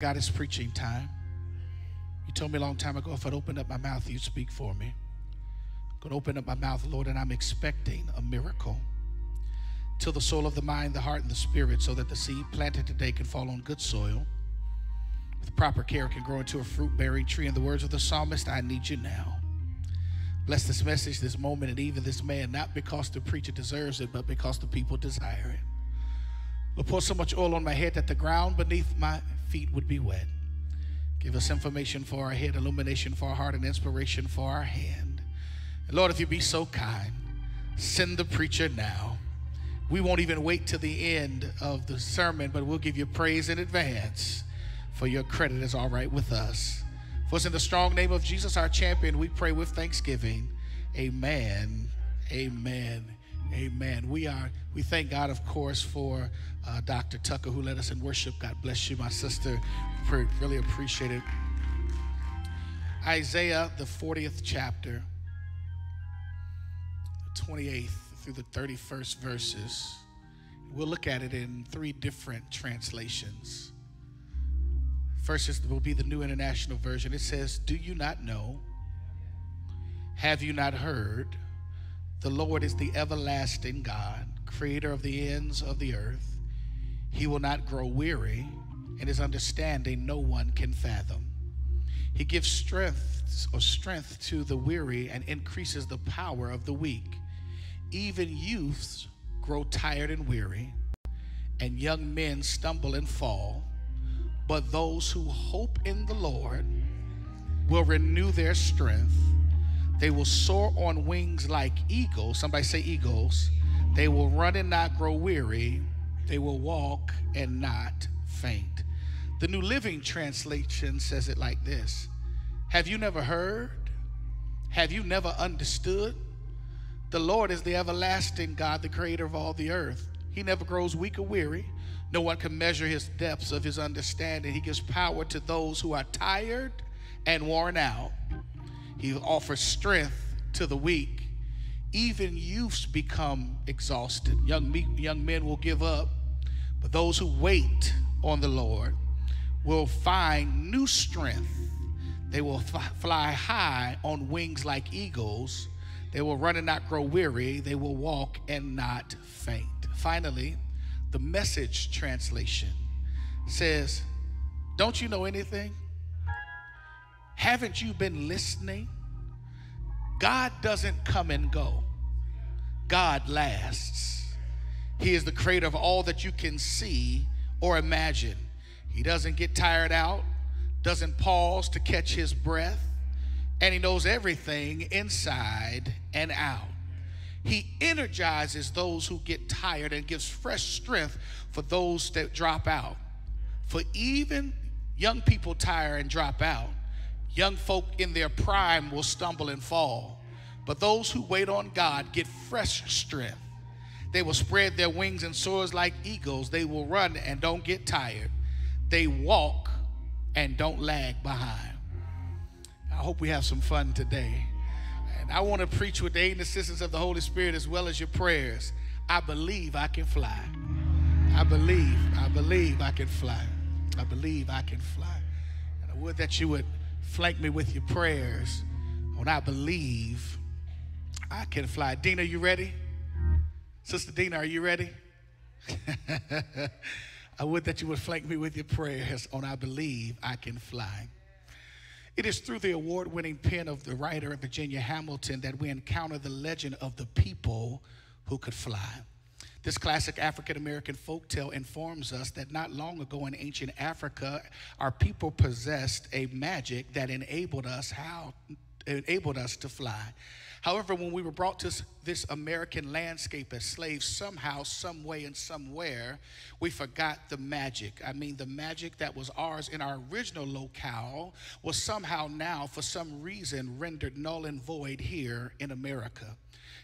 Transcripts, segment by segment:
God, it's preaching time. You told me a long time ago if I'd open up my mouth, you'd speak for me. I'm going to open up my mouth, Lord, and I'm expecting a miracle. Till the soul of the mind, the heart, and the spirit, so that the seed planted today can fall on good soil. With proper care, can grow into a fruit bearing tree. In the words of the psalmist, I need you now. Bless this message, this moment, and even this man, not because the preacher deserves it, but because the people desire it. Lord, pour so much oil on my head that the ground beneath my feet would be wet. Give us information for our head, illumination for our heart, and inspiration for our hand. And Lord, if you be so kind, send the preacher now. We won't even wait till the end of the sermon, but we'll give you praise in advance for your credit is all right with us. For us in the strong name of Jesus, our champion, we pray with thanksgiving. Amen. Amen. Amen. We are we thank God, of course, for uh, Dr. Tucker who led us in worship. God bless you, my sister. Really appreciate it. Isaiah, the 40th chapter, 28th through the 31st verses. We'll look at it in three different translations. First is, will be the New International Version. It says, Do you not know? Have you not heard? The Lord is the everlasting God, creator of the ends of the earth. He will not grow weary, and his understanding no one can fathom. He gives strength or strength to the weary and increases the power of the weak. Even youths grow tired and weary, and young men stumble and fall. But those who hope in the Lord will renew their strength. They will soar on wings like eagles. Somebody say eagles. They will run and not grow weary. They will walk and not faint. The New Living Translation says it like this Have you never heard? Have you never understood? The Lord is the everlasting God, the creator of all the earth. He never grows weak or weary. No one can measure his depths of his understanding. He gives power to those who are tired and worn out. He offers strength to the weak. Even youths become exhausted. Young, young men will give up, but those who wait on the Lord will find new strength. They will fly high on wings like eagles. They will run and not grow weary. They will walk and not faint. Finally, the message translation says, Don't you know anything? Haven't you been listening? God doesn't come and go, God lasts. He is the creator of all that you can see or imagine. He doesn't get tired out, doesn't pause to catch his breath, and he knows everything inside and out. He energizes those who get tired and gives fresh strength for those that drop out. For even young people tire and drop out, young folk in their prime will stumble and fall. But those who wait on God get fresh strength. They will spread their wings and soars like eagles. They will run and don't get tired. They walk and don't lag behind. I hope we have some fun today. And I want to preach with the aid and assistance of the Holy Spirit as well as your prayers. I believe I can fly. I believe, I believe I can fly. I believe I can fly. And I would that you would flank me with your prayers when I believe I can fly. Dina, you ready? Sister Dina, are you ready? I would that you would flank me with your prayers on I believe I can fly. It is through the award winning pen of the writer Virginia Hamilton that we encounter the legend of the people who could fly. This classic African American folk tale informs us that not long ago in ancient Africa, our people possessed a magic that enabled us how enabled us to fly. However, when we were brought to this American landscape as slaves, somehow, some way, and somewhere, we forgot the magic. I mean, the magic that was ours in our original locale was somehow now, for some reason, rendered null and void here in America.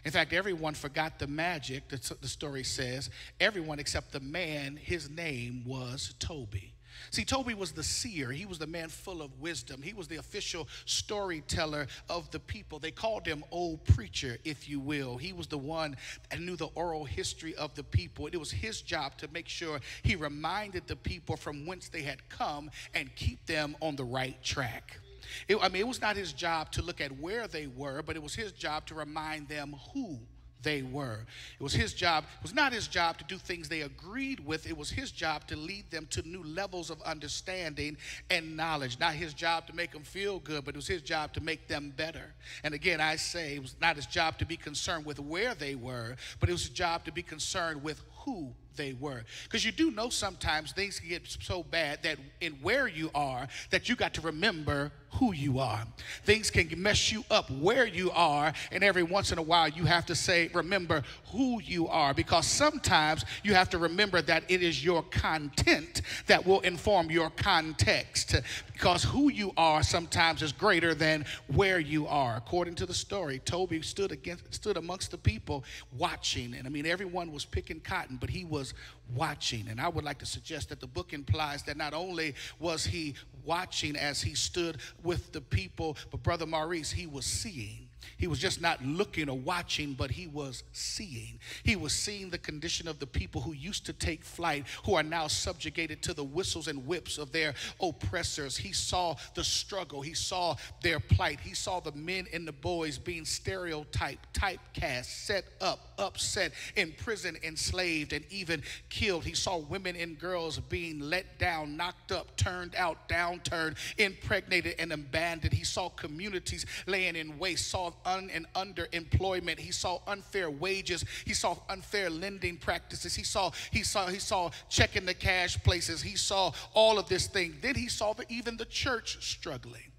In fact, everyone forgot the magic, the, the story says. Everyone except the man, his name was Toby. See, Toby was the seer. He was the man full of wisdom. He was the official storyteller of the people. They called him Old Preacher, if you will. He was the one that knew the oral history of the people. It was his job to make sure he reminded the people from whence they had come and keep them on the right track. It, I mean, it was not his job to look at where they were, but it was his job to remind them who they were. It was his job, it was not his job to do things they agreed with. It was his job to lead them to new levels of understanding and knowledge. Not his job to make them feel good, but it was his job to make them better. And again, I say it was not his job to be concerned with where they were, but it was his job to be concerned with who they were. Because you do know sometimes things can get so bad that in where you are, that you got to remember who you are. Things can mess you up where you are, and every once in a while you have to say, remember who you are, because sometimes you have to remember that it is your content that will inform your context. Because who you are sometimes is greater than where you are. According to the story, Toby stood against stood amongst the people watching, and I mean everyone was picking cotton, but he was watching. And I would like to suggest that the book implies that not only was he watching as he stood with the people, but Brother Maurice, he was seeing. He was just not looking or watching, but he was seeing. He was seeing the condition of the people who used to take flight, who are now subjugated to the whistles and whips of their oppressors. He saw the struggle. He saw their plight. He saw the men and the boys being stereotyped, typecast, set up, upset, imprisoned, enslaved, and even killed. He saw women and girls being let down, knocked up, turned out, downturned, impregnated, and abandoned. He saw communities laying in waste, saw un and underemployment. He saw unfair wages. He saw unfair lending practices. He saw, he saw, he saw checking the cash places. He saw all of this thing. Then he saw the, even the church struggling.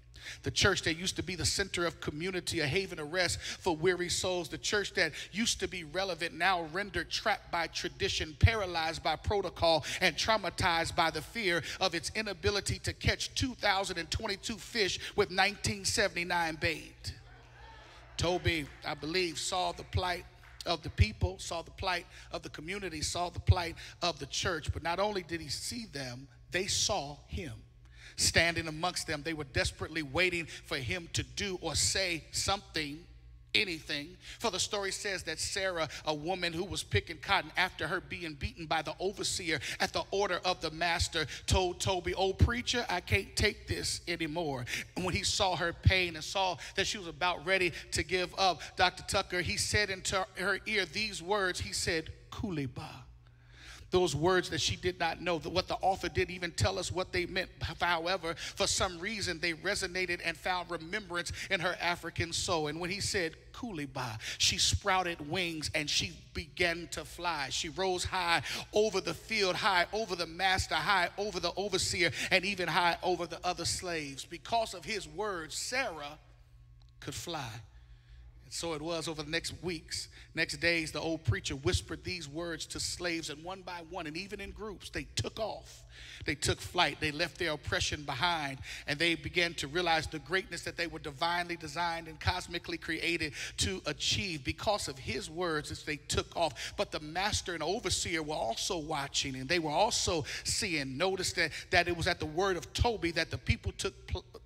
The church that used to be the center of community, a haven of rest for weary souls. The church that used to be relevant, now rendered trapped by tradition, paralyzed by protocol, and traumatized by the fear of its inability to catch 2,022 fish with 1979 bait. Toby, I believe, saw the plight of the people, saw the plight of the community, saw the plight of the church. But not only did he see them, they saw him standing amongst them. They were desperately waiting for him to do or say something anything. For the story says that Sarah, a woman who was picking cotton after her being beaten by the overseer at the order of the master, told Toby, Oh, preacher, I can't take this anymore. And when he saw her pain and saw that she was about ready to give up, Dr. Tucker, he said into her ear these words He said, Kuliba those words that she did not know, what the author didn't even tell us what they meant. However, for some reason, they resonated and found remembrance in her African soul. And when he said, Kuliba, she sprouted wings and she began to fly. She rose high over the field, high over the master, high over the overseer, and even high over the other slaves. Because of his words, Sarah could fly. And so it was over the next weeks, next days, the old preacher whispered these words to slaves, and one by one, and even in groups, they took off. They took flight. They left their oppression behind, and they began to realize the greatness that they were divinely designed and cosmically created to achieve because of his words as they took off. But the master and overseer were also watching, and they were also seeing. Notice that, that it was at the word of Toby that the people took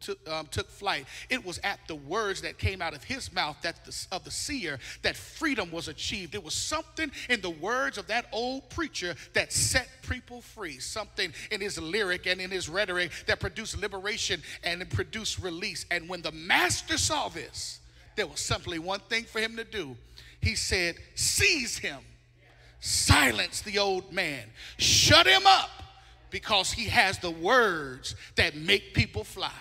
took, um, took flight. It was at the words that came out of his mouth that the, of the seer that freedom was achieved. It was something in the words of that old preacher that set people free. Something in his lyric and in his rhetoric that produced liberation and produced release. And when the master saw this, there was simply one thing for him to do. He said, Seize him, silence the old man, shut him up because he has the words that make people fly.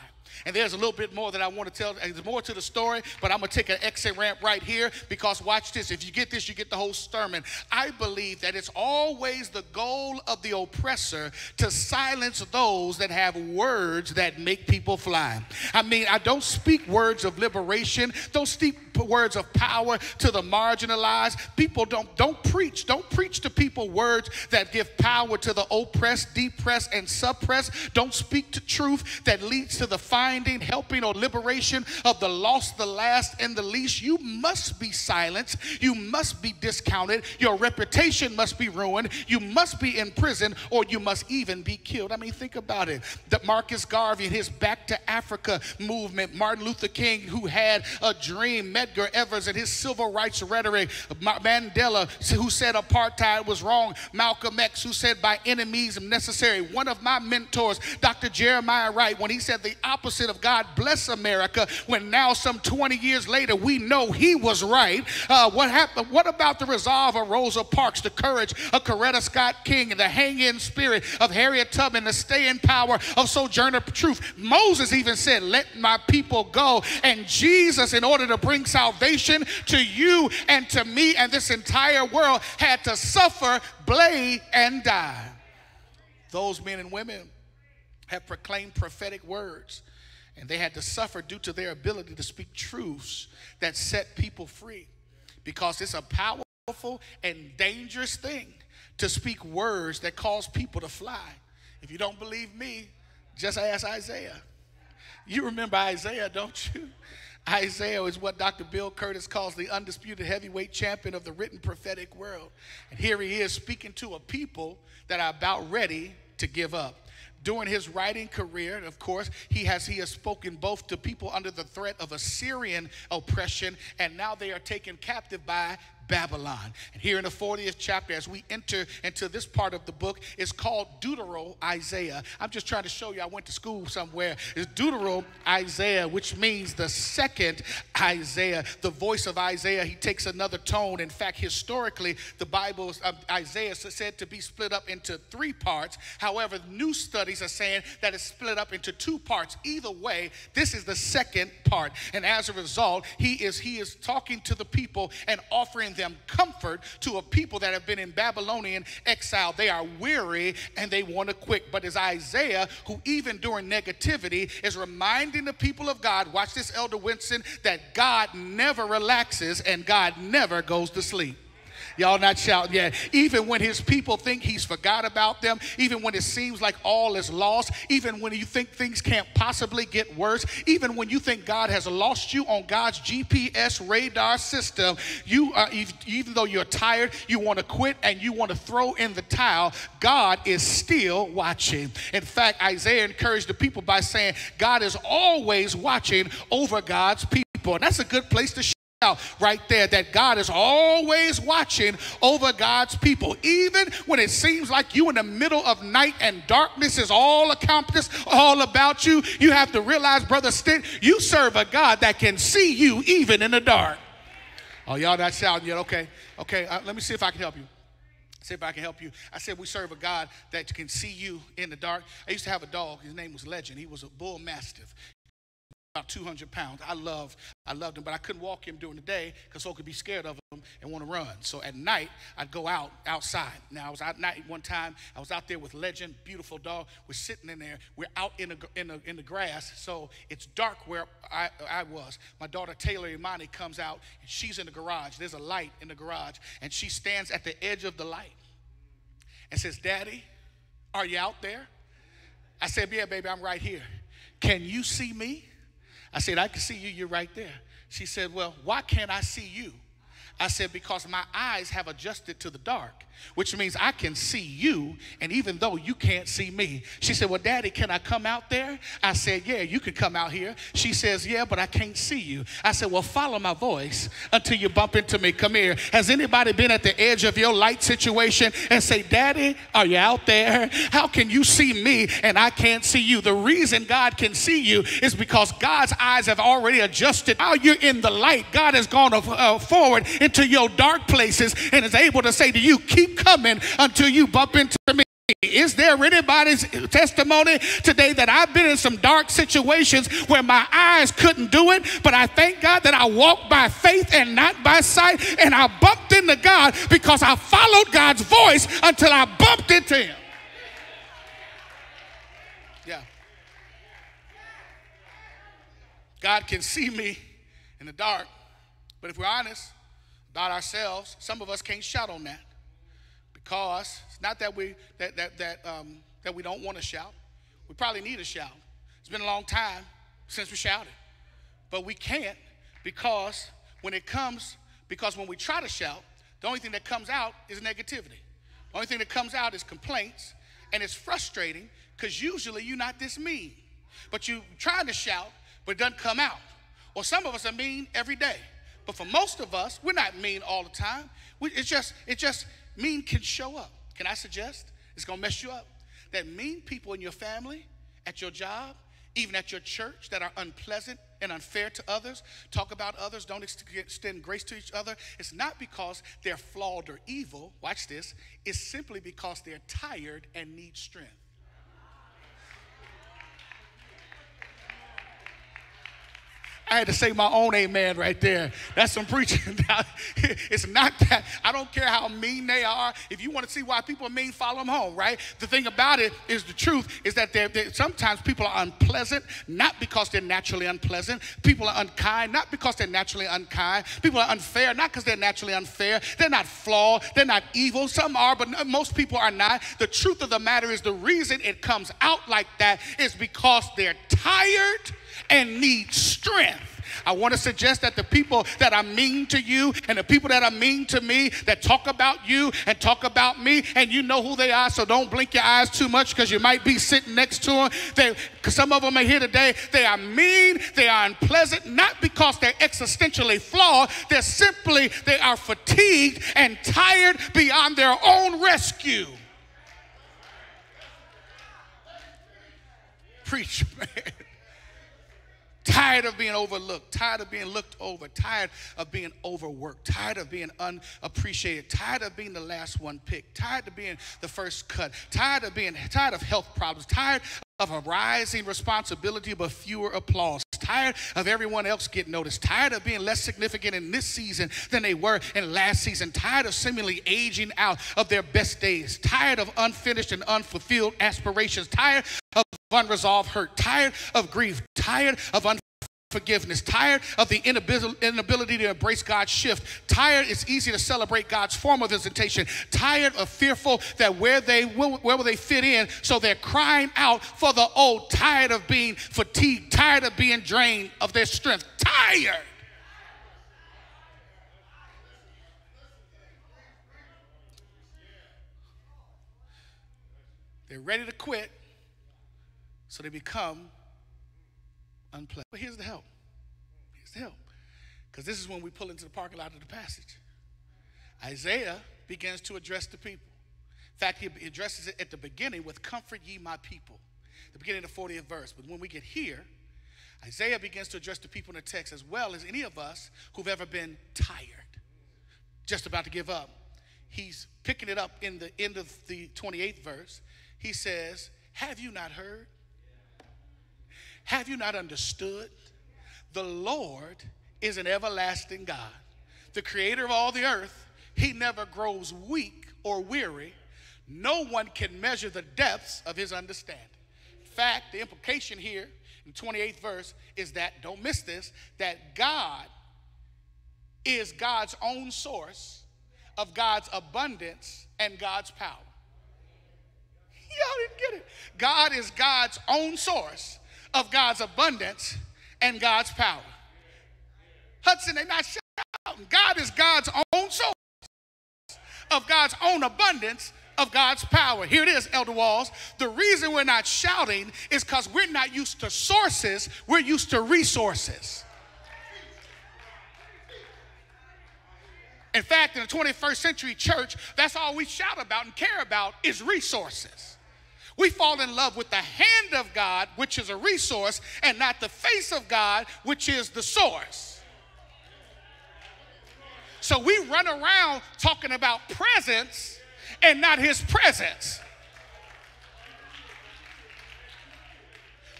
And there's a little bit more that I want to tell. There's more to the story, but I'm going to take an exit ramp right here because watch this. If you get this, you get the whole sermon. I believe that it's always the goal of the oppressor to silence those that have words that make people fly. I mean, I don't speak words of liberation, don't speak words of power to the marginalized. People don't don't preach. Don't preach to people words that give power to the oppressed, depressed, and suppressed. Don't speak to truth that leads to the fine finding, helping, or liberation of the lost, the last, and the least, you must be silenced. You must be discounted. Your reputation must be ruined. You must be in prison, or you must even be killed. I mean, think about it. That Marcus Garvey and his Back to Africa movement, Martin Luther King, who had a dream, Medgar Evers and his civil rights rhetoric, Mandela, who said apartheid was wrong, Malcolm X, who said by enemies necessary. One of my mentors, Dr. Jeremiah Wright, when he said the opposite of God bless America, when now some 20 years later we know he was right. Uh, what happened? What about the resolve of Rosa Parks, the courage of Coretta Scott King, and the hang-in spirit of Harriet Tubman, the stay-in power of Sojourner Truth? Moses even said, "Let my people go," and Jesus, in order to bring salvation to you and to me and this entire world, had to suffer, bleed, and die. Those men and women have proclaimed prophetic words, and they had to suffer due to their ability to speak truths that set people free because it's a powerful and dangerous thing to speak words that cause people to fly. If you don't believe me, just ask Isaiah. You remember Isaiah, don't you? Isaiah is what Dr. Bill Curtis calls the undisputed heavyweight champion of the written prophetic world. And here he is speaking to a people that are about ready to give up. During his writing career, of course, he has he has spoken both to people under the threat of Assyrian oppression, and now they are taken captive by Babylon. And here in the 40th chapter, as we enter into this part of the book, it's called Deutero Isaiah. I'm just trying to show you, I went to school somewhere. It's Deutero Isaiah, which means the second Isaiah, the voice of Isaiah. He takes another tone. In fact, historically, the Bible, uh, Isaiah is said to be split up into three parts. However, new studies are saying that it's split up into two parts. Either way, this is the second part. And as a result, he is he is talking to the people and offering them comfort to a people that have been in Babylonian exile. They are weary and they want to quit. But it's Isaiah who, even during negativity, is reminding the people of God, watch this, Elder Winston, that God never relaxes and God never goes to sleep. Y'all not shouting yet. Even when his people think he's forgot about them, even when it seems like all is lost, even when you think things can't possibly get worse, even when you think God has lost you on God's GPS radar system, you are, even though you're tired, you want to quit and you want to throw in the towel, God is still watching. In fact, Isaiah encouraged the people by saying, God is always watching over God's people. And that's a good place to out right there that God is always watching over God's people. Even when it seems like you in the middle of night and darkness is all accomplished, all about you, you have to realize, Brother Stint, you serve a God that can see you even in the dark. Oh, y'all not shouting yet? Okay, okay, uh, let me see if I can help you. See if I can help you. I said we serve a God that can see you in the dark. I used to have a dog. His name was Legend. He was a bull mastiff about 200 pounds. I loved, I loved him, but I couldn't walk him during the day because folk could be scared of him and want to run. So at night, I'd go out outside. Now I was out night one time. I was out there with Legend, beautiful dog. We're sitting in there. We're out in the in the, in the grass, so it's dark where I, I was. My daughter Taylor Imani comes out, and she's in the garage. There's a light in the garage, and she stands at the edge of the light and says, "Daddy, are you out there?" I said, "Yeah, baby, I'm right here. Can you see me?" I said, I can see you, you're right there. She said, Well, why can't I see you? I said, Because my eyes have adjusted to the dark which means I can see you, and even though you can't see me. She said, Well, Daddy, can I come out there? I said, Yeah, you can come out here. She says, Yeah, but I can't see you. I said, Well, follow my voice until you bump into me. Come here. Has anybody been at the edge of your light situation and say, Daddy, are you out there? How can you see me and I can't see you? The reason God can see you is because God's eyes have already adjusted. Now you're in the light. God has gone uh, forward into your dark places and is able to say to you, Keep coming until you bump into me. Is there anybody's testimony today that I've been in some dark situations where my eyes couldn't do it, but I thank God that I walked by faith and not by sight, and I bumped into God because I followed God's voice until I bumped into Him. Yeah. God can see me in the dark, but if we're honest about ourselves, some of us can't shout on that because it's not that we that that that um, that we don't want to shout. We probably need a shout. It's been a long time since we shouted. But we can't because when it comes, because when we try to shout, the only thing that comes out is negativity. The only thing that comes out is complaints, and it's frustrating because usually you're not this mean. But you try to shout, but it doesn't come out. Or some of us are mean every day. But for most of us, we're not mean all the time. We, it's just, it just mean can show up. Can I suggest? It's gonna mess you up. That mean people in your family, at your job, even at your church that are unpleasant and unfair to others, talk about others, don't extend grace to each other, it's not because they're flawed or evil. Watch this. It's simply because they're tired and need strength. I had to say my own amen right there. That's some preaching. it's not that. I don't care how mean they are. If you want to see why people are mean, follow them home, right? The thing about it is the truth is that they're, they're, sometimes people are unpleasant, not because they're naturally unpleasant. People are unkind, not because they're naturally unkind. People are unfair, not because they're naturally unfair. They're not flawed. They're not evil. Some are, but most people are not. The truth of the matter is the reason it comes out like that is because they're tired and need strength. I want to suggest that the people that are mean to you and the people that are mean to me, that talk about you and talk about me, and you know who they are, so don't blink your eyes too much because you might be sitting next to them. They, some of them are here today. They are mean, they are unpleasant, not because they're existentially flawed, they're simply, they are fatigued and tired beyond their own rescue. Preach, man tired of being overlooked, tired of being looked over, tired of being overworked, tired of being unappreciated, tired of being the last one picked, tired of being the first cut, tired of being tired of health problems, tired of a rising responsibility but fewer applause, tired of everyone else getting noticed, tired of being less significant in this season than they were in last season, tired of seemingly aging out of their best days, tired of unfinished and unfulfilled aspirations, tired of unresolved hurt, tired of grief, tired of unforgiveness, tired of the inability to embrace God's shift, tired it's easy to celebrate God's formal visitation, tired of fearful that where they will, where will they fit in, so they're crying out for the old, tired of being fatigued, tired of being drained of their strength, tired. They're ready to quit so they become unpleasant. But here's the help. Here's the help. Because this is when we pull into the parking lot of the passage. Isaiah begins to address the people. In fact, he addresses it at the beginning with comfort ye my people. The beginning of the 40th verse. But when we get here, Isaiah begins to address the people in the text as well as any of us who've ever been tired, just about to give up. He's picking it up in the end of the 28th verse. He says, Have you not heard? Have you not understood? The Lord is an everlasting God, the creator of all the earth. He never grows weak or weary. No one can measure the depths of his understanding. In fact, the implication here in 28th verse is that, don't miss this, that God is God's own source of God's abundance and God's power. Y'all didn't get it. God is God's own source of God's abundance and God's power. Hudson, they're not shouting. God is God's own source of God's own abundance of God's power. Here it is, Elder Walls. The reason we're not shouting is because we're not used to sources, we're used to resources. In fact, in the 21st century church, that's all we shout about and care about is resources. We fall in love with the hand of God, which is a resource, and not the face of God, which is the source. So we run around talking about presents and not his presence.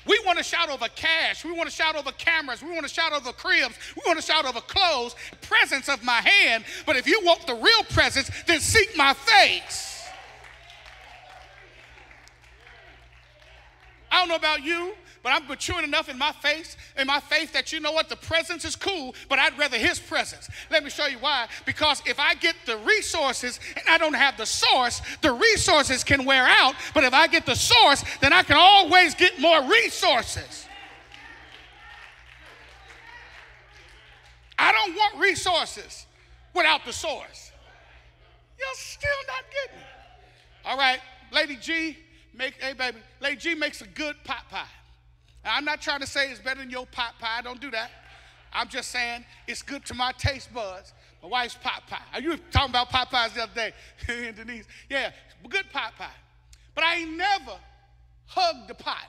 We want to shout over cash. We want to shout over cameras. We want to shout over cribs. We want to shout over clothes. Presents of my hand. But if you want the real presence, then seek my face. I don't know about you, but I'm maturing enough in my faith, in my faith that you know what, the presents is cool, but I'd rather his presence. Let me show you why. Because if I get the resources and I don't have the source, the resources can wear out. But if I get the source, then I can always get more resources. I don't want resources without the source. You're still not getting it. All right, Lady G, make, hey baby, Lady G makes a good pot pie. Now, I'm not trying to say it's better than your pot pie. Don't do that. I'm just saying it's good to my taste buds. My wife's pot pie. Are you talking about pot pies the other day, Denise? Yeah, good pot pie. But I ain't never hugged the pot.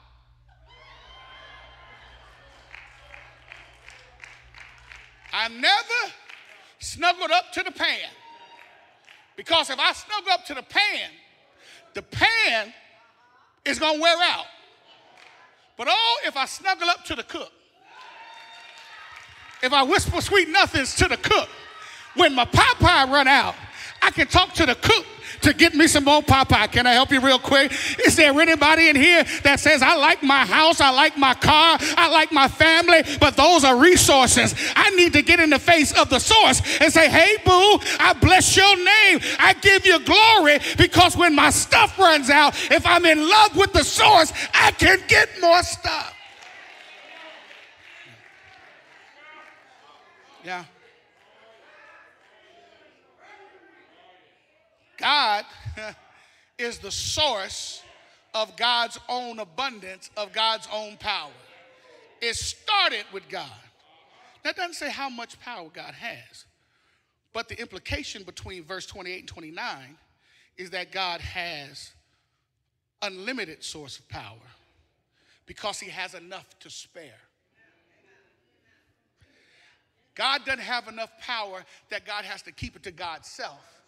I never snuggled up to the pan. Because if I snuggle up to the pan, the pan is going to wear out. But oh, if I snuggle up to the cook, if I whisper sweet nothings to the cook, when my pot pie run out, I can talk to the cook to get me some more pot pie. Can I help you real quick? Is there anybody in here that says, I like my house, I like my car, I like my family, but those are resources. I need to get in the face of the source and say, Hey, boo, I bless your name. I give you glory because when my stuff runs out, if I'm in love with the source, I can get more stuff. Yeah. God is the source of God's own abundance, of God's own power. It started with God. That doesn't say how much power God has, but the implication between verse 28 and 29 is that God has unlimited source of power because he has enough to spare. God doesn't have enough power that God has to keep it to God's self.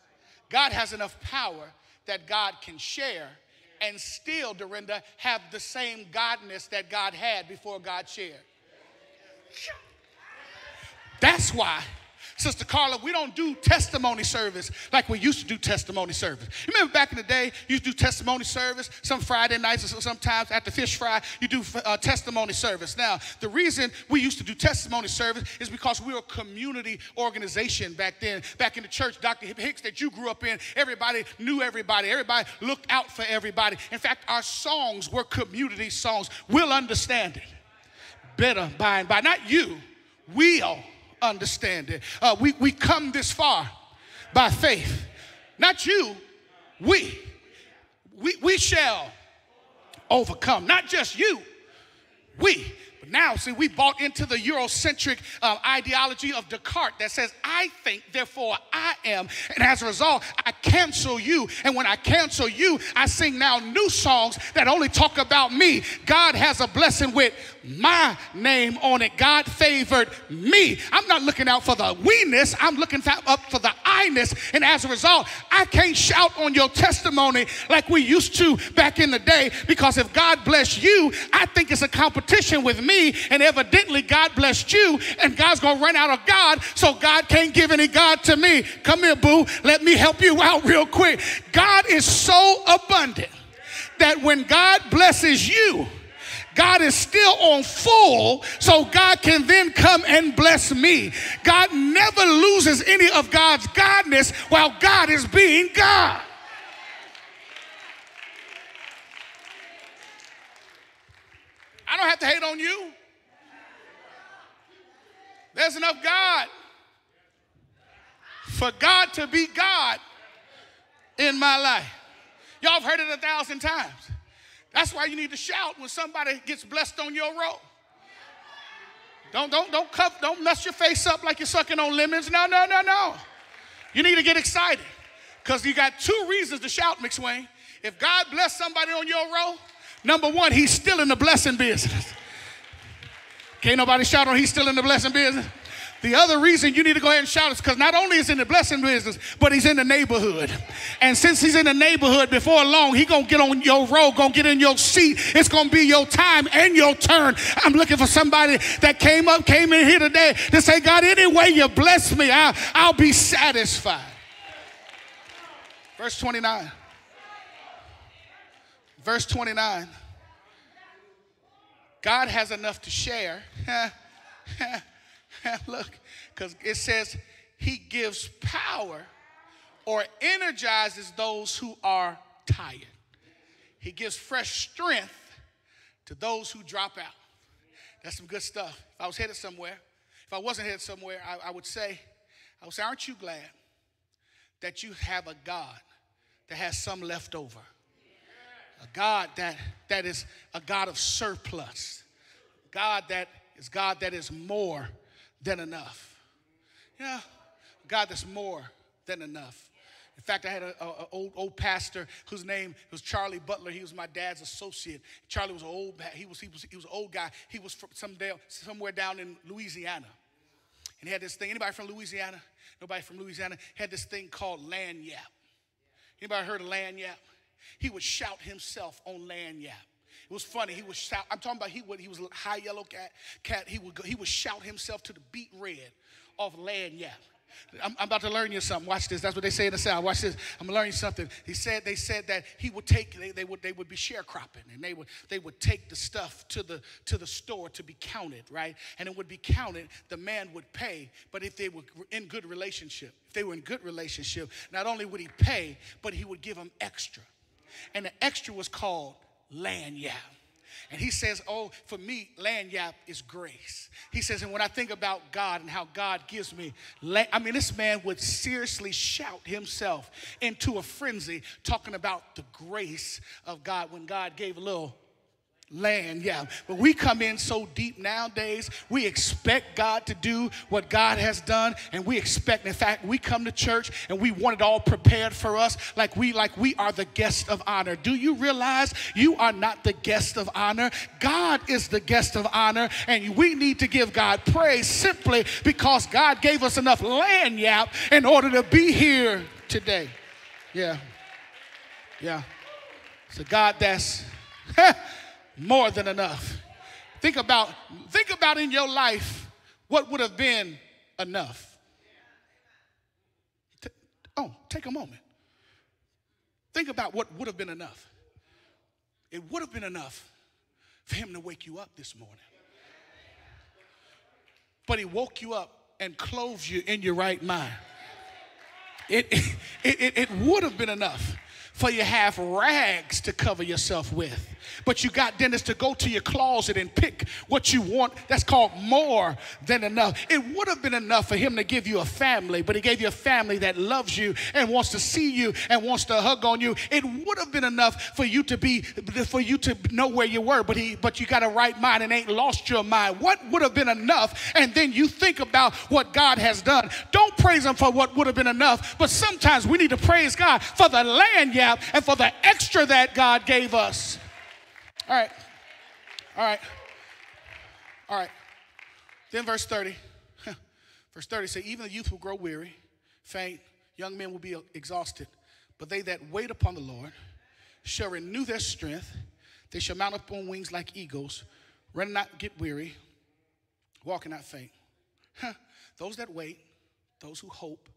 God has enough power that God can share and still, Dorinda, have the same godness that God had before God shared. That's why Sister Carla, we don't do testimony service like we used to do testimony service. You remember back in the day, you do testimony service some Friday nights or sometimes at the fish fry, you do uh, testimony service. Now, the reason we used to do testimony service is because we were a community organization back then. Back in the church, Dr. Hicks, that you grew up in, everybody knew everybody. Everybody looked out for everybody. In fact, our songs were community songs. We'll understand it better by and by. Not you, we'll understand it. Uh, we, we come this far by faith. Not you, we. We, we shall overcome. Not just you, we. Now, see, we bought into the Eurocentric uh, ideology of Descartes that says, I think, therefore I am. And as a result, I cancel you. And when I cancel you, I sing now new songs that only talk about me. God has a blessing with my name on it. God favored me. I'm not looking out for the we-ness, I'm looking up for the I-ness. And as a result, I can't shout on your testimony like we used to back in the day because if God bless you, I think it's a competition with me. And evidently, God blessed you, and God's gonna run out of God, so God can't give any God to me. Come here, boo. Let me help you out real quick. God is so abundant that when God blesses you, God is still on full, so God can then come and bless me. God never loses any of God's godness while God is being God. I don't have to hate on you. There's enough God for God to be God in my life. Y'all have heard it a thousand times. That's why you need to shout when somebody gets blessed on your road. Don't, don't, don't, cuff, don't mess your face up like you're sucking on lemons. No, no, no, no. You need to get excited because you got two reasons to shout, McSwain. If God bless somebody on your road, number one, he's still in the blessing business. Can't nobody shout on he's still in the blessing business. The other reason you need to go ahead and shout is because not only is in the blessing business, but he's in the neighborhood. And since he's in the neighborhood, before long, he gonna get on your road, gonna get in your seat. It's gonna be your time and your turn. I'm looking for somebody that came up, came in here today to say, God, any way you bless me, I'll, I'll be satisfied. Verse 29. Verse 29. God has enough to share. Look, because it says he gives power or energizes those who are tired. He gives fresh strength to those who drop out. That's some good stuff. If I was headed somewhere, If I wasn't headed somewhere, I, I would say, I would say, aren't you glad that you have a God that has some left over? A God that, that is a God of surplus. God that is God that is more than enough. Yeah, God that's more than enough. In fact, I had an old old pastor whose name was Charlie Butler. He was my dad's associate. Charlie was an old he was he was he was an old guy. He was from some somewhere down in Louisiana, and he had this thing. Anybody from Louisiana? Nobody from Louisiana had this thing called lagniappe. Anybody heard of lagniappe? He would shout himself on lagniappe. It was funny. He would shout. I'm talking about he would. He was a high yellow cat. Cat. He would. Go, he would shout himself to the beat red off lagniappe. I'm, I'm, about to learn you something. Watch this. That's what they say in the South. Watch this. I'm learning something. He said they said that he would take. They, they would they would be sharecropping, and they would they would take the stuff to the to the store to be counted, right? And it would be counted. The man would pay, but if they were in good relationship, if they were in good relationship, not only would he pay, but he would give them extra, and the extra was called lagniappe. And he says, Oh, for me, lagniappe is grace. He says, and when I think about God and how God gives me, I mean, this man would seriously shout himself into a frenzy talking about the grace of God when God gave a little lagniappe. But we come in so deep nowadays, we expect God to do what God has done, and we expect, in fact, we come to church and we want it all prepared for us like we like we are the guest of honor. Do you realize you are not the guest of honor? God is the guest of honor, and we need to give God praise simply because God gave us enough lagniappe in order to be here today. Yeah. Yeah. So God that's more than enough. Think about, think about in your life what would have been enough. Oh, take a moment. Think about what would have been enough. It would have been enough for him to wake you up this morning. But he woke you up and clothed you in your right mind. It, it, it, it would have been enough for you have rags to cover yourself with. But you got Dennis to go to your closet and pick what you want. That's called more than enough. It would have been enough for him to give you a family, but he gave you a family that loves you and wants to see you and wants to hug on you. It would have been enough for you to be for you to know where you were, but he but you got a right mind and ain't lost your mind. What would have been enough? And then you think about what God has done. Don't praise him for what would have been enough, but sometimes we need to praise God for the land and for the extra that God gave us. All right. All right. All right. Then verse 30. verse 30 say, Even the youth will grow weary, faint, young men will be exhausted. But they that wait upon the Lord shall renew their strength. They shall mount up on wings like eagles, run not get weary, walk and not faint. those that wait, those who hope,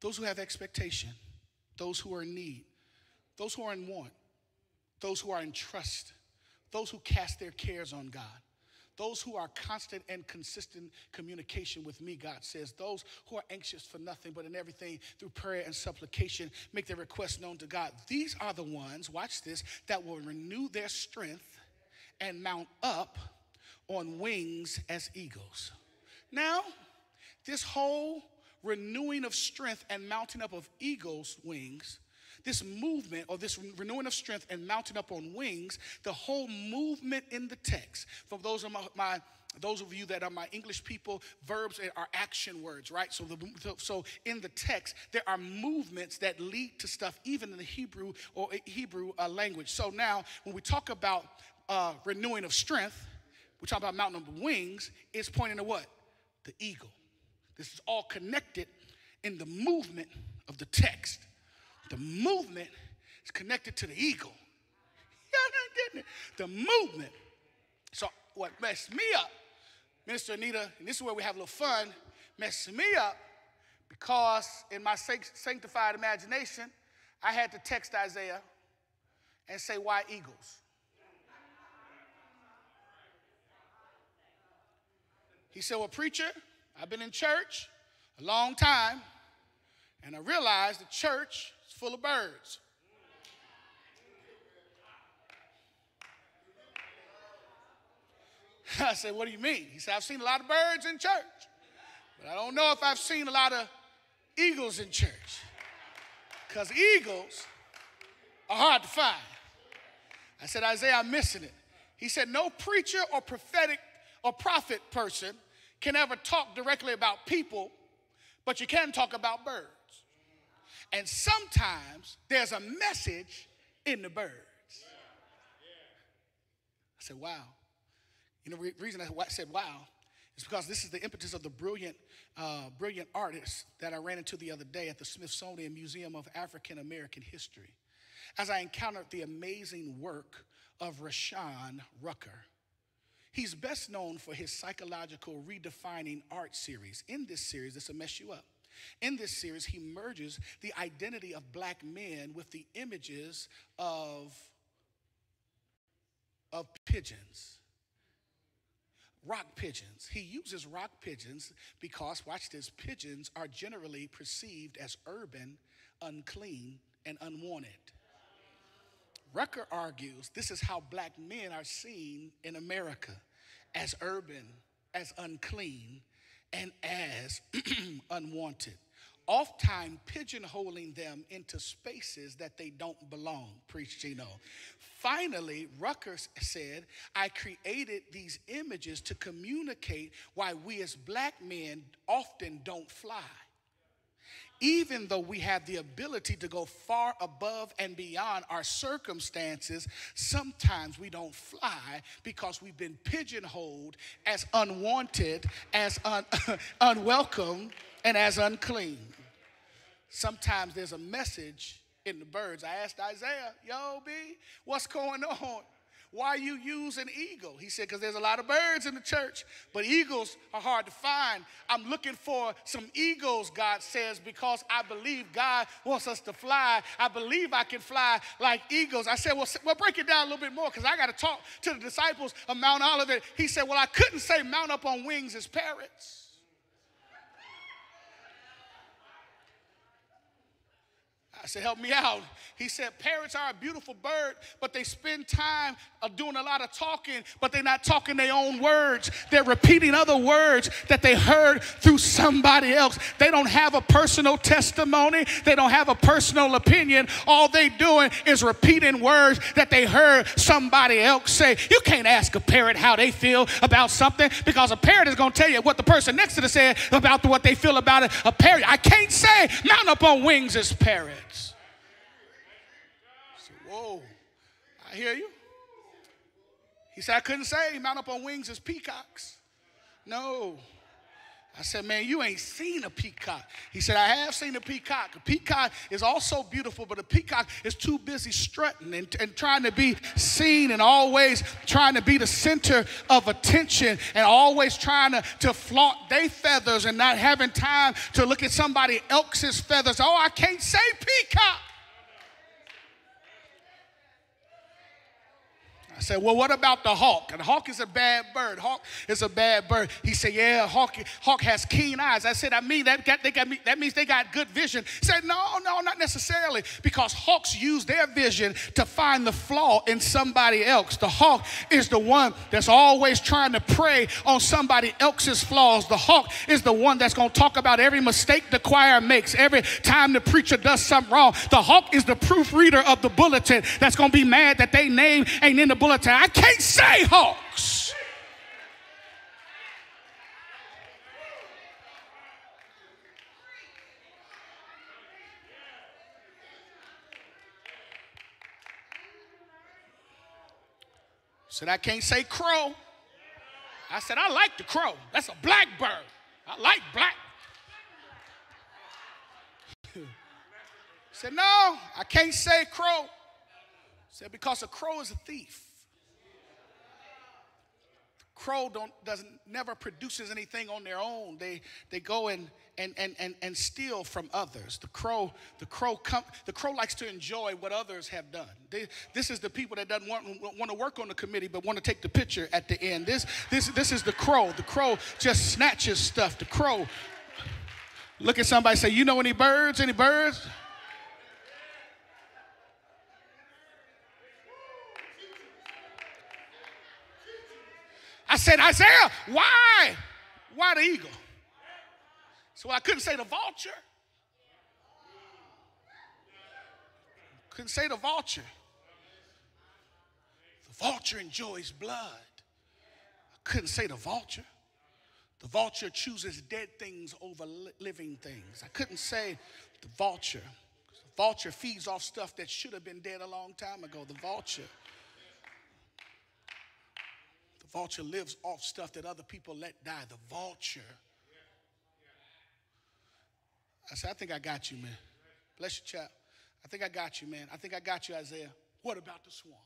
those who have expectation, those who are in need, those who are in want, those who are in trust, those who cast their cares on God, those who are constant and consistent communication with me, God says, those who are anxious for nothing but in everything through prayer and supplication, make their requests known to God. These are the ones, watch this, that will renew their strength and mount up on wings as eagles. Now, this whole renewing of strength and mounting up of eagles' wings this movement or this renewing of strength and mounting up on wings, the whole movement in the text, for those of my, my those of you that are my English people, verbs are action words, right? So, the, so in the text, there are movements that lead to stuff, even in the Hebrew or Hebrew uh, language. So now, when we talk about uh, renewing of strength, we talk about mountain of wings. It's pointing to what? The eagle. This is all connected in the movement of the text. The movement is connected to the eagle. Y'all not getting it? The movement. So what messed me up, Minister Anita, and this is where we have a little fun, messed me up because in my sanctified imagination, I had to text Isaiah and say, Why eagles? He said, Well, preacher, I've been in church a long time, and I realized the church full of birds. I said, What do you mean? He said, I've seen a lot of birds in church, but I don't know if I've seen a lot of eagles in church. Because eagles are hard to find. I said, Isaiah, I'm missing it. He said, No preacher or prophetic or prophet person can ever talk directly about people, but you can talk about birds. And sometimes there's a message in the birds. I said, Wow. You know, the reason I said wow is because this is the impetus of the brilliant, uh, brilliant artist that I ran into the other day at the Smithsonian Museum of African American History. As I encountered the amazing work of Rashaun Rucker. He's best known for his psychological redefining art series. In this series, this will mess you up. In this series, he merges the identity of black men with the images of, of pigeons rock pigeons. He uses rock pigeons because, watch this, pigeons are generally perceived as urban, unclean, and unwanted. Rucker argues this is how black men are seen in America as urban, as unclean, and as unwanted. Oftentimes pigeonholing them into spaces that they don't belong. Preach Gino. Finally, Rucker said, I created these images to communicate why we as black men often don't fly even though we have the ability to go far above and beyond our circumstances, sometimes we don't fly because we've been pigeonholed as unwanted, as un- unwelcome, and as unclean. Sometimes there's a message in the birds. I asked Isaiah, Yo, B, what's going on? Why you use an eagle? He said, because there's a lot of birds in the church, but eagles are hard to find. I'm looking for some eagles, God says, because I believe God wants us to fly. I believe I can fly like eagles. I said, well, well break it down a little bit more because I got to talk to the disciples of Mount Olivet. He said, well, I couldn't say mount up on wings as parrots. I said, help me out. He said, parrots are a beautiful bird, but they spend time doing a lot of talking, but they're not talking their own words. They're repeating other words that they heard through somebody else. They don't have a personal testimony. They don't have a personal opinion. All they doing is repeating words that they heard somebody else say. You can't ask a parrot how they feel about something because a parrot is going to tell you what the person next to them said about what they feel about it. A parrot, I can't say mount up on wings as parrot. Whoa, I hear you. He said, I couldn't say mount up on wings as peacocks. No. I said, man, you ain't seen a peacock. He said, I have seen a peacock. A peacock is also beautiful, but a peacock is too busy strutting and, and trying to be seen and always trying to be the center of attention and always trying to, to flaunt their feathers and not having time to look at somebody else's feathers. Oh, I can't say peacock. I said, Well, what about the hawk? And hawk is a bad bird. Hawk is a bad bird. He said, Yeah, hawk, hawk has keen eyes. I said, I mean, that, got, they got, that means they got good vision. He said, No, no, not necessarily, because hawks use their vision to find the flaw in somebody else. The hawk is the one that's always trying to prey on somebody else's flaws. The hawk is the one that's going to talk about every mistake the choir makes, every time the preacher does something wrong. The hawk is the proofreader of the bulletin that's going to be mad that they name ain't in the I can't say hawks. Said I can't say crow. I said I like the crow. That's a black bird. I like black. said no, I can't say crow. Said, because a crow is a thief. Crow don't doesn't never produces anything on their own. They they go and and and and, and steal from others. The crow, the crow come, the crow likes to enjoy what others have done. They, this is the people that doesn't want, want to work on the committee but want to take the picture at the end. This this this is the crow. The crow just snatches stuff. The crow. Look at somebody say, you know any birds? Any birds? Said, Isaiah, why? Why the eagle? So I couldn't say the vulture. Couldn't say the vulture. The vulture enjoys blood. I couldn't say the vulture. The vulture chooses dead things over living things. I couldn't say the vulture. The vulture feeds off stuff that should have been dead a long time ago. The vulture. Vulture lives off stuff that other people let die. The vulture. I said, I think I got you, man. Bless you, chap. I think I got you, man. I think I got you, Isaiah. What about the swan?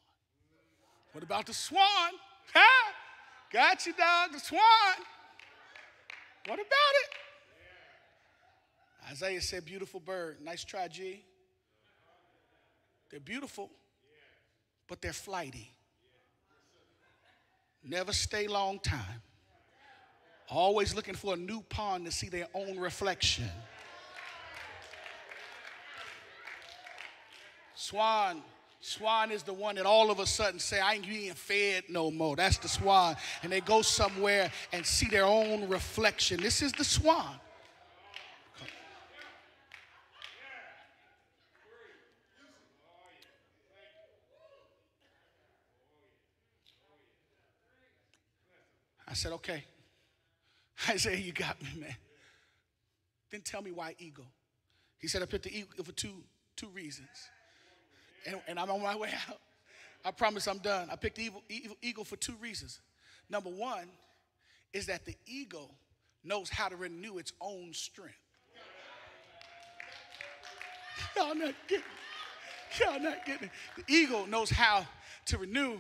What about the swan? Huh? Got you, dog. The swan. What about it? Isaiah said, beautiful bird. Nice try, G. They're beautiful, but they're flighty. Never stay long time. Always looking for a new pond to see their own reflection. Swan, swan is the one that all of a sudden say, I ain't being fed no more. That's the swan. And they go somewhere and see their own reflection. This is the swan. Said, okay. Isaiah, you got me, man. Then tell me why eagle. He said, I picked the eagle for two, two reasons and, and I'm on my way out. I promise I'm done. I picked the eagle, eagle, eagle for two reasons. Number one is that the eagle knows how to renew its own strength. Y'all not getting Y'all not getting it. The eagle knows how to renew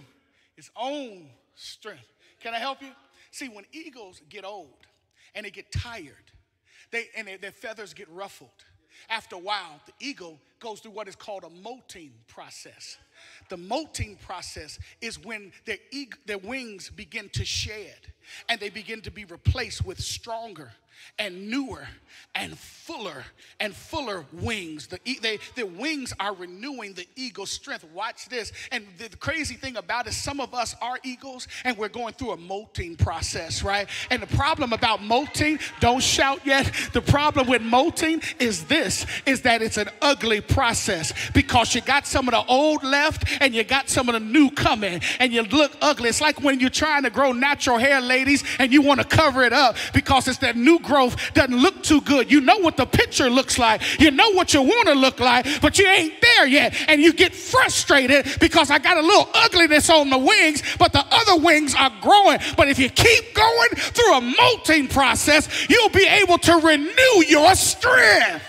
its own strength. Can I help you? See, when eagles get old and they get tired, they and they, their feathers get ruffled, after a while, the eagle goes through what is called a molting process. The molting process is when their, their wings begin to shed and they begin to be replaced with stronger and newer and fuller and fuller wings. The, they, the wings are renewing the eagle's strength. Watch this. And the crazy thing about it, some of us are eagles and we're going through a molting process, right? And the problem about molting, don't shout yet. The problem with molting is this, is that it's an ugly process because you got some of the old left and you got some of the new coming and you look ugly. It's like when you're trying to grow natural hair, ladies, and you want to cover it up because it's that new growth doesn't look too good. You know what the picture looks like. You know what you want to look like, but you ain't there yet. And you get frustrated because I got a little ugliness on the wings, but the other wings are growing. But if you keep going through a molting process, you'll be able to renew your strength.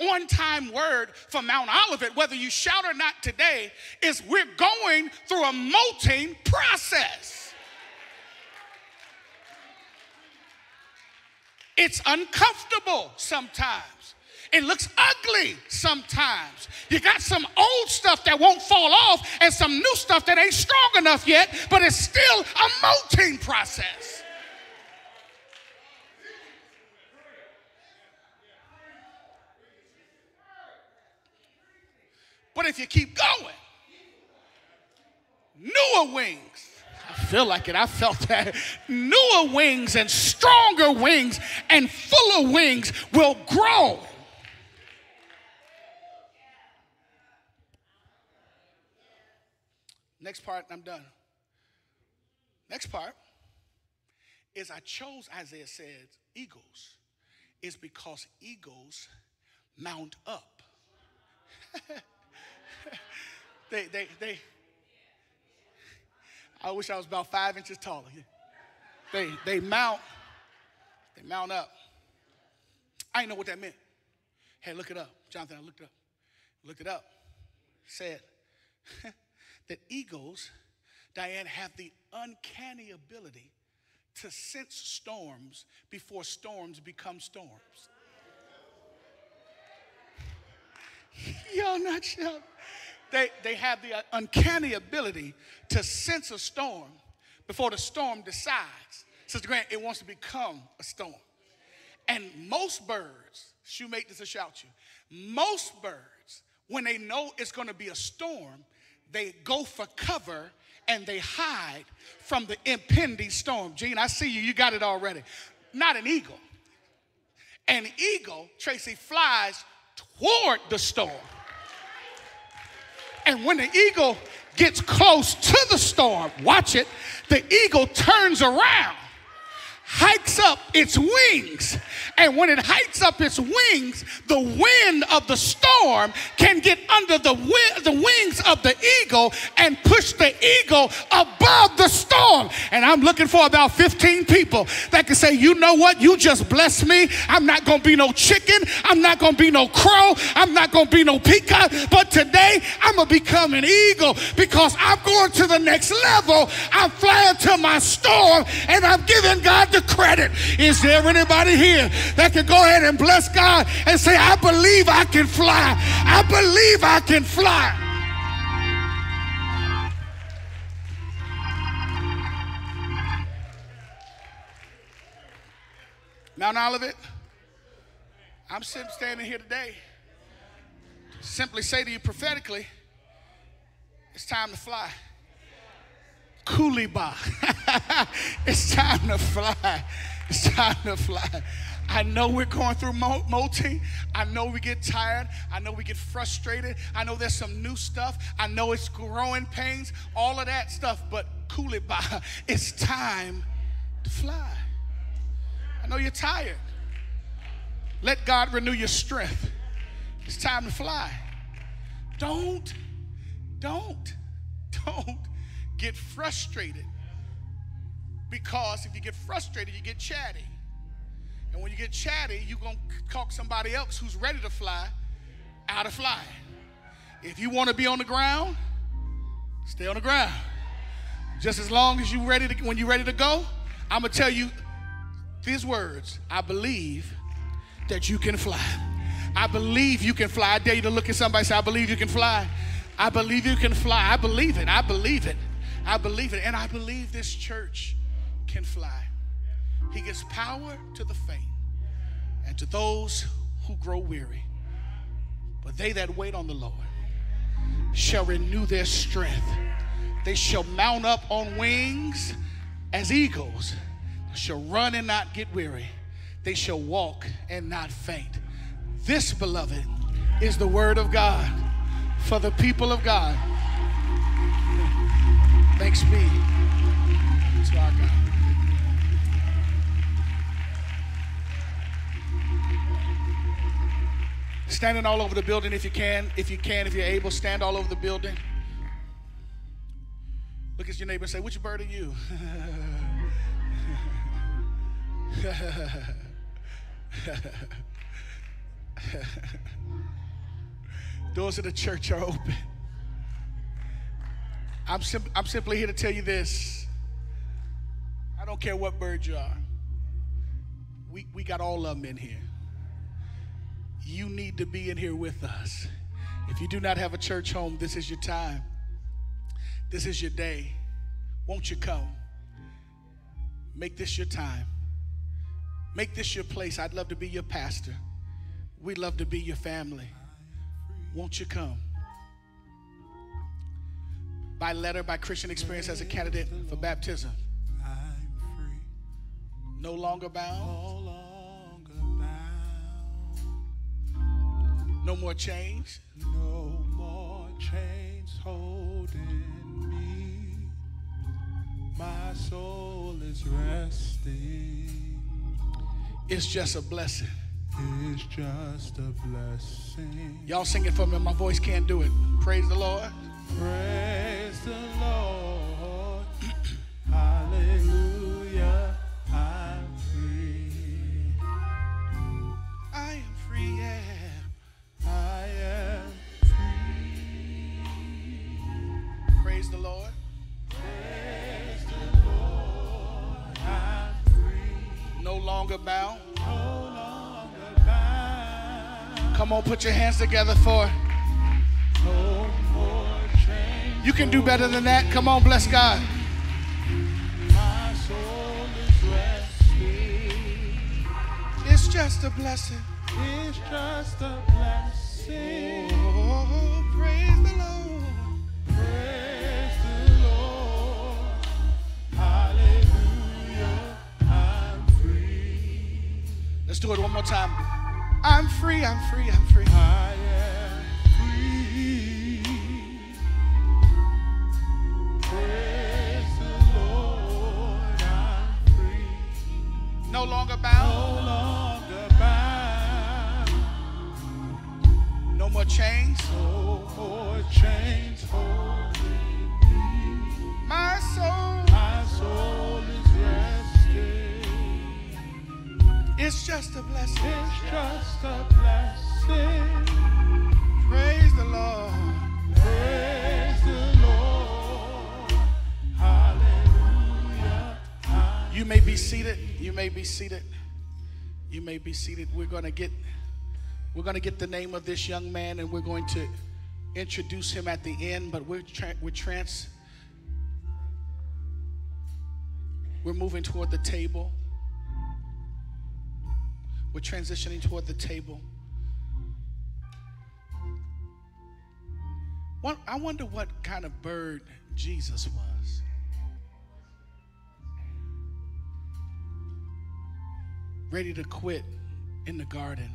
On time word for Mount Olivet, whether you shout or not today, is we're going through a molting process. It's uncomfortable sometimes. It looks ugly sometimes. You got some old stuff that won't fall off and some new stuff that ain't strong enough yet, but it's still a molting process. But if you keep going, newer wings. I feel like it. I felt that. Newer wings and stronger wings and fuller wings will grow. Next part, I'm done. Next part is I chose, Isaiah said, eagles, is because eagles mount up. they, they, they, I wish I was about five inches taller. They, they mount, they mount up. I didn't know what that meant. Hey, look it up. Jonathan, I looked it up. Looked it up. Said that eagles, Diane, have the uncanny ability to sense storms before storms become storms. Y'all not sure they, they have the uh, uncanny ability to sense a storm before the storm decides. Sister Grant, it wants to become a storm. And most birds, shoemate this will shout you, most birds, when they know it's going to be a storm, they go for cover and they hide from the impending storm. Gene, I see you, you got it already. Not an eagle. An eagle, Tracy, flies toward the storm. And when the eagle gets close to the storm, watch it, the eagle turns around hikes up its wings. And when it hikes up its wings, the wind of the storm can get under the, wi- the wings of the eagle and push the eagle above the storm. And I'm looking for about 15 people that can say, you know what? You just blessed me. I'm not going to be no chicken. I'm not going to be no crow. I'm not going to be no peacock. But today, I'm going to become an eagle because I'm going to the next level. I'm flying to my storm and I'm giving God the credit. Is there anybody here that can go ahead and bless God and say, I believe I can fly? I believe I can fly. Mount Olivet, I'm standing here today simply say to you prophetically, it's time to fly. Cooliba. it's time to fly. It's time to fly. I know we're going through molting. I know we get tired. I know we get frustrated. I know there's some new stuff. I know it's growing pains, all of that stuff. But Cooliba, it's time to fly. I know you're tired. Let God renew your strength. It's time to fly. Don't, don't, don't get frustrated because if you get frustrated, you get chatty. And when you get chatty, you're going to talk somebody else who's ready to fly out of flying. If you want to be on the ground, stay on the ground. Just as long as you're ready to, when you're ready to go, I'm going to tell you these words. I believe that you can fly. I believe you can fly. I dare you to look at somebody say, I believe you can fly. I believe you can fly. I believe it. I believe it. I believe it. And I believe this church can fly. He gives power to the faint and to those who grow weary. But they that wait on the Lord shall renew their strength. They shall mount up on wings as eagles. They shall run and not get weary. They shall walk and not faint. This, beloved, is the word of God for the people of God. Thanks be to our God. Standing all over the building if you can, if you can, if you're able, stand all over the building. Look at your neighbor and say, Which bird are you? Doors of the church are open. I'm, sim- I'm simply here to tell you this. I don't care what bird you are. We, we got all of them in here. You need to be in here with us. If you do not have a church home, this is your time. This is your day. Won't you come? Make this your time. Make this your place. I'd love to be your pastor. We'd love to be your family. Won't you come? by letter, by Christian experience as a candidate for baptism. No longer bound. No more chains. No more chains holding me. My soul is resting. It's just a blessing. It's just a blessing. Y'all sing it for me. My voice can't do it. Praise the Lord. Praise the Lord. Hallelujah. Praise the Lord. Praise the Lord. I'm free. No longer bound. No longer bound. Come on, put your hands together for. No more. You can do better than that. Come on, bless God. My soul is resting. It's just a blessing. It's just a blessing. Oh, praise the Lord. Do it one more time. I'm free, I'm free, I'm free. I am free. Praise the Lord. I'm free. No longer bound. No longer bound. no more chains. No more chains holding is just a blessing. It's just a blessing. Praise the Lord. Praise the Lord. Hallelujah. You may be seated. You may be seated. You may be seated. We're going to get we're going to get the name of this young man and we're going to introduce him at the end, but we're tra- we're trans we're moving toward the table. We're transitioning toward the table. I wonder what kind of bird Jesus was. ready to quit in the garden.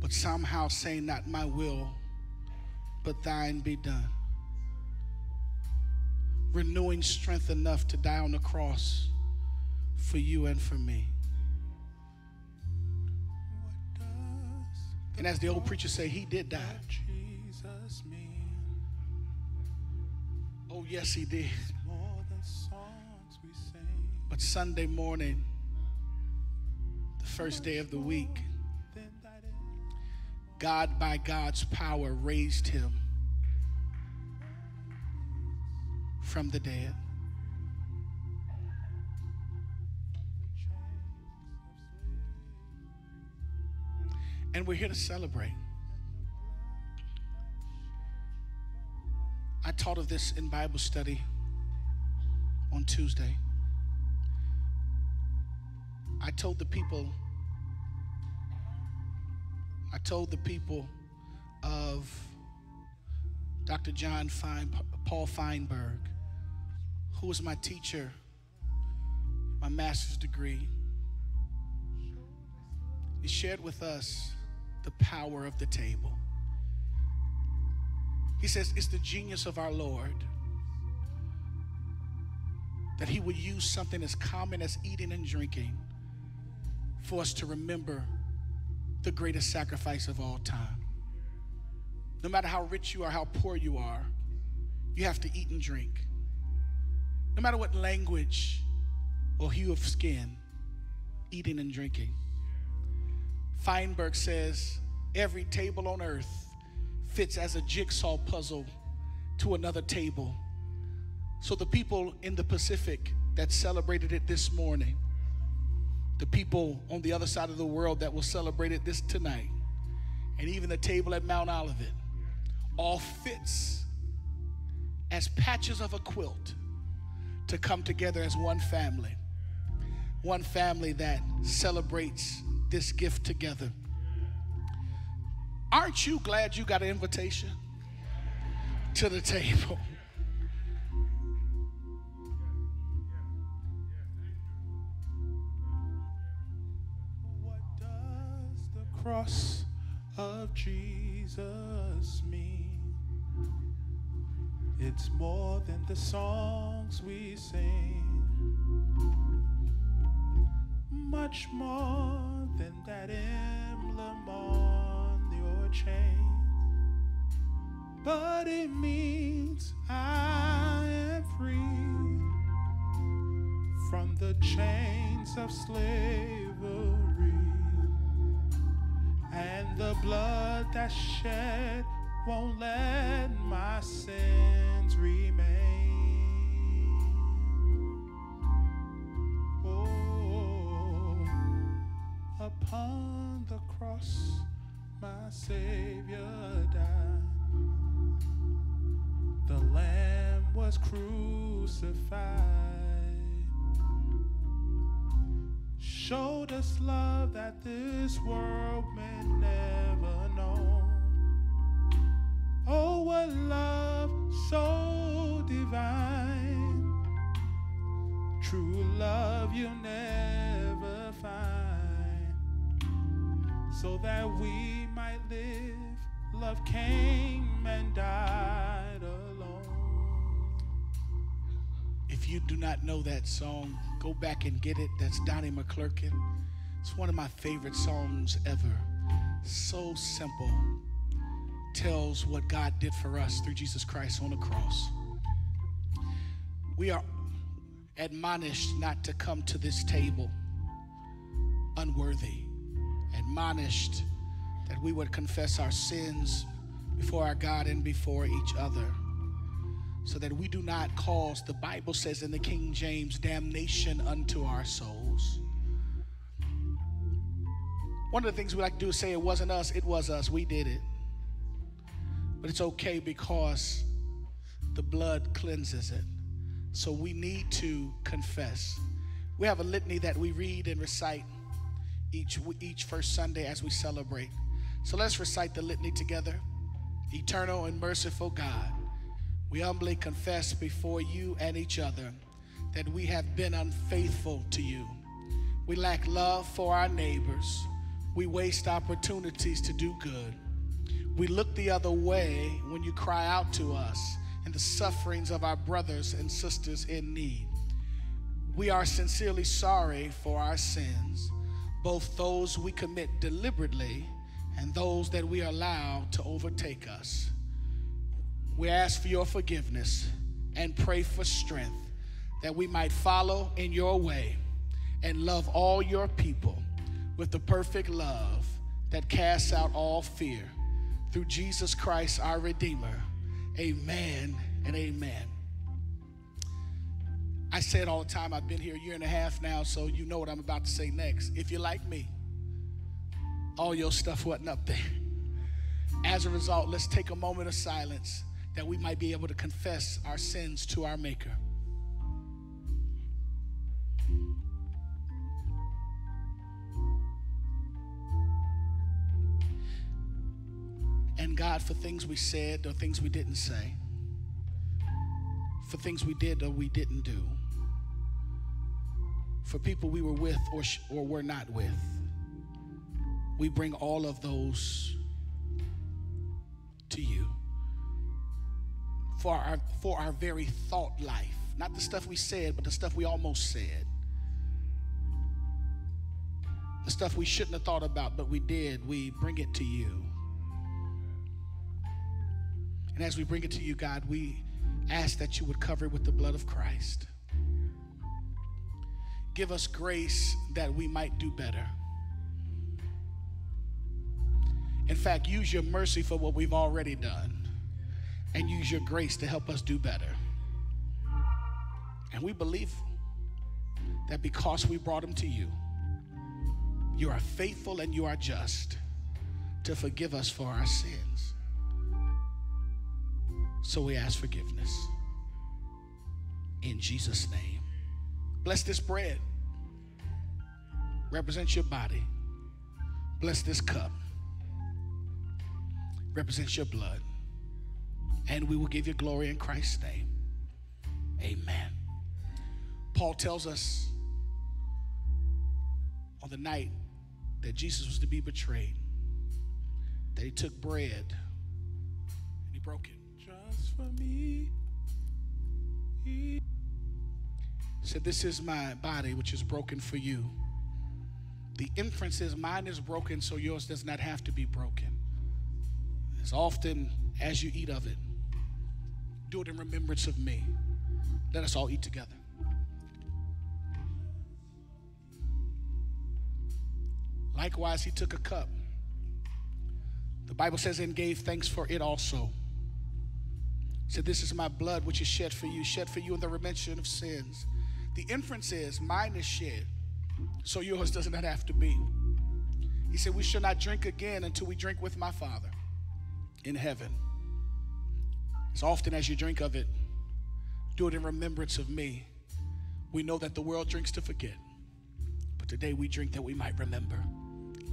But somehow saying, Not my will, but thine be done. Renewing strength enough to die on the cross for you and for me. And as the old preacher say, he did die. Oh, yes, he did. But Sunday morning, the first day of the week, God, by God's power, raised him from the dead. And we're here to celebrate. I taught of this in Bible study on Tuesday. I told the people, I told the people of Dr. John Paul Feinberg, who was my teacher, my master's degree. He shared with us the power of the table. He says it's the genius of our Lord that He would use something as common as eating and drinking for us to remember the greatest sacrifice of all time. No matter how rich you are, how poor you are, you have to eat and drink. No matter what language or hue of skin, eating and drinking. Feinberg says every table on earth fits as a jigsaw puzzle to another table. So the people in the Pacific that celebrated it this morning, the people on the other side of the world that will celebrate it this tonight, and even the table at Mount Olivet, all fits as patches of a quilt to come together as one family. One family that celebrates this gift together. Aren't you glad you got an invitation to the table? What does the cross of Jesus mean? It's more than the songs we sing, much more than that emblem on your chain. But it means I am free from the chains of slavery and the blood that's shed won't let my sins remain. My Savior died. The Lamb was crucified. showed us love that this world may never know. Oh, what love so divine. True love you'll never So that we might live, love came and died alone. If you do not know that song, go back and get it. That's Donnie McClurkin. It's one of my favorite songs ever. So simple. Tells what God did for us through Jesus Christ on the cross. We are admonished not to come to this table unworthy, admonished that we would confess our sins before our God and before each other so that we do not cause, the Bible says in the King James, damnation unto our souls. One of the things we like to do is say it wasn't us, it was us, we did it. But it's okay because the blood cleanses it. So we need to confess. We have a litany that we read and recite each, each first Sunday as we celebrate. So let's recite the litany together. Eternal and merciful God, we humbly confess before you and each other that we have been unfaithful to you. We lack love for our neighbors. We waste opportunities to do good. We look the other way when you cry out to us in the sufferings of our brothers and sisters in need. We are sincerely sorry for our sins, both those we commit deliberately and those that we allow to overtake us. We ask for your forgiveness and pray for strength that we might follow in your way and love all your people with the perfect love that casts out all fear. Through Jesus Christ, our Redeemer. Amen and amen. I say it all the time. I've been here a year and a half now, so you know what I'm about to say next. If you're like me, all your stuff wasn't up there. As a result, let's take a moment of silence that we might be able to confess our sins to our Maker. And God, for things we said or things we didn't say, for things we did or we didn't do, for people we were with or, sh- or were not with, we bring all of those to you for our, for our very thought life. Not the stuff we said, but the stuff we almost said. The stuff we shouldn't have thought about, but we did. We bring it to you. And as we bring it to you, God, we ask that you would cover it with the blood of Christ. Give us grace that we might do better. In fact, use your mercy for what we've already done and use your grace to help us do better. And we believe that because we brought him to you, you are faithful and you are just to forgive us for our sins. So we ask forgiveness. In Jesus' name. Bless this bread. Represents your body. Bless this cup. Represents your blood. And we will give you glory in Christ's name. Amen. Paul tells us on the night that Jesus was to be betrayed that he took bread and he broke it. For me. He said, This is my body, which is broken for you. The inference is mine is broken, so yours does not have to be broken. As often as you eat of it, do it in remembrance of me. Let us all eat together. Likewise, he took a cup. The Bible says, and gave thanks for it also. Said, This is my blood which is shed for you, shed for you in the remission of sins. The inference is, mine is shed, so yours does not have to be. He said, We shall not drink again until we drink with my Father in heaven. As often as you drink of it, do it in remembrance of me. We know that the world drinks to forget, but today we drink that we might remember.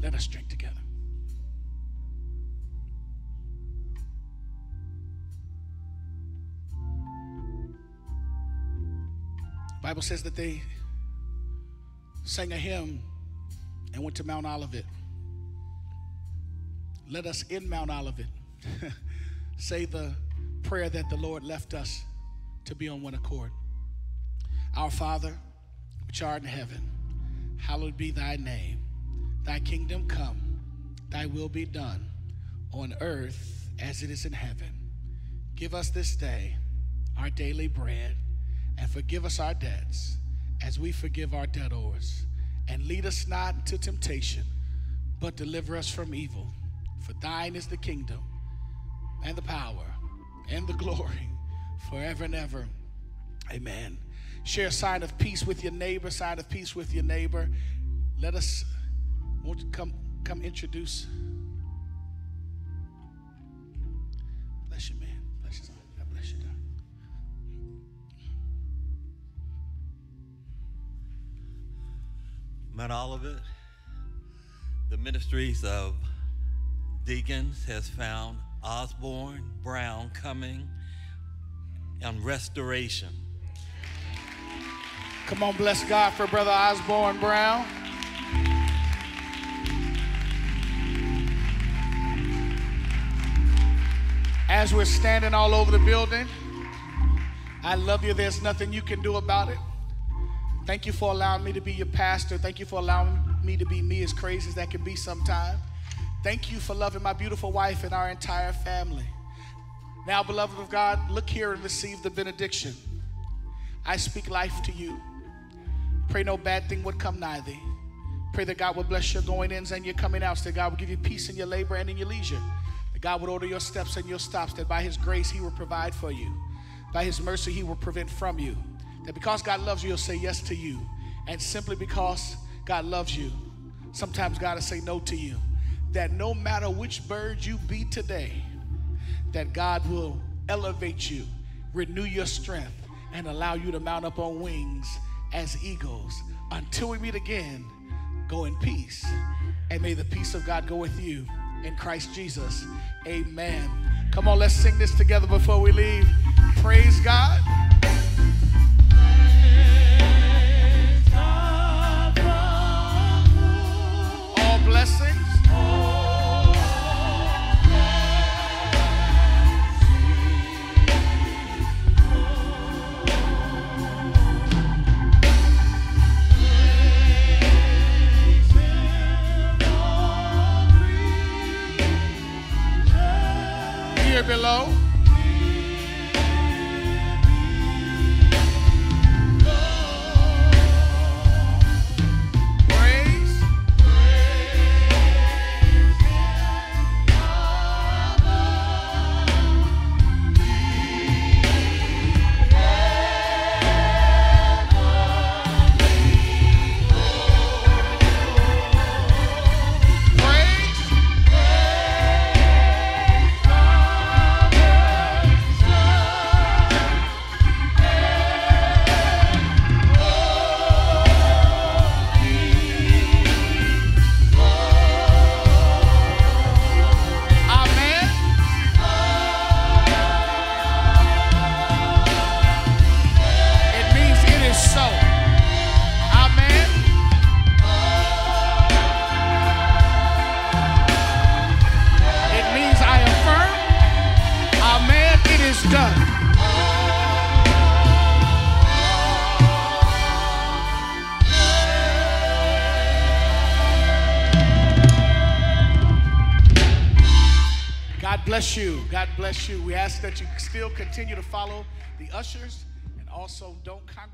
Let us drink together. Bible says that they sang a hymn and went to Mount Olivet. Let us in Mount Olivet say the prayer that the Lord left us to be on one accord. Our Father, which art in heaven, hallowed be thy name. Thy kingdom come, thy will be done on earth as it is in heaven. Give us this day our daily bread and forgive us our debts as we forgive our debtors. And lead us not into temptation, but deliver us from evil. For thine is the kingdom and the power and the glory forever and ever. Amen. Share a sign of peace with your neighbor, sign of peace with your neighbor. Let us won't you come come introduce. Mount Olivet, the ministries of deacons has found Osborne Brown coming on restoration. Come on, bless God for Brother Osborne Brown. As we're standing all over the building, I love you. There's nothing you can do about it. Thank you for allowing me to be your pastor. Thank you for allowing me to be me, as crazy as that can be sometimes. Thank you for loving my beautiful wife and our entire family. Now, beloved of God, look here and receive the benediction. I speak life to you. Pray no bad thing would come nigh thee. Pray that God will bless your going ins and your coming outs, that God will give you peace in your labor and in your leisure. That God would order your steps and your stops, that by his grace he will provide for you. By his mercy he will prevent from you. That because God loves you, he'll say yes to you. And simply because God loves you, sometimes God will say no to you. That no matter which bird you be today, that God will elevate you, renew your strength, and allow you to mount up on wings as eagles. Until we meet again, go in peace. And may the peace of God go with you in Christ Jesus. Amen. Come on, let's sing this together before we leave. Praise God. Here bless you. God bless you. We ask that you still continue to follow the ushers and also don't congregate.